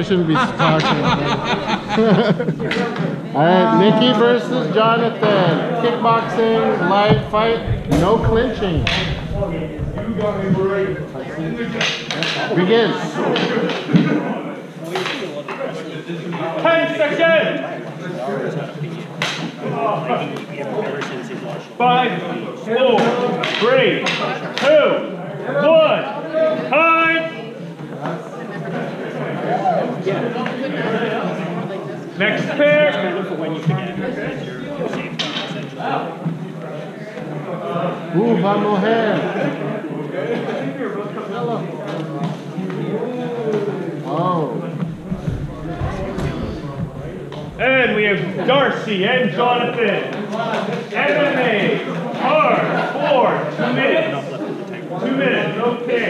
I shouldn't be talking. All right, Nikki versus Jonathan. Kickboxing, live fight, no clinching. Begin. Ten seconds. Five, four, three, two, one. Time. Next pair. Uh, vamos ver. Oh. And we have Darcy and Jonathan. MMA. Hard. Four. Two minutes. Two minutes. Okay.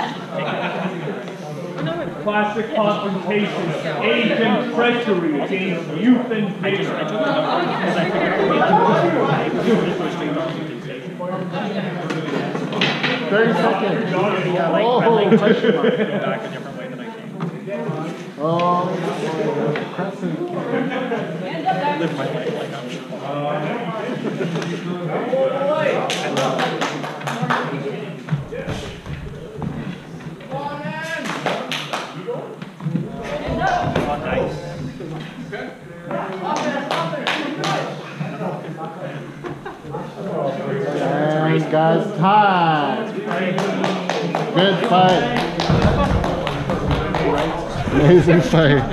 Classic confrontation, age and treachery against youth and vigor. Thirty seconds. I like, like question mark back a different way than I came. Oh, crescent. Live my life like I'm. And guys, time. Good fight. Amazing fight.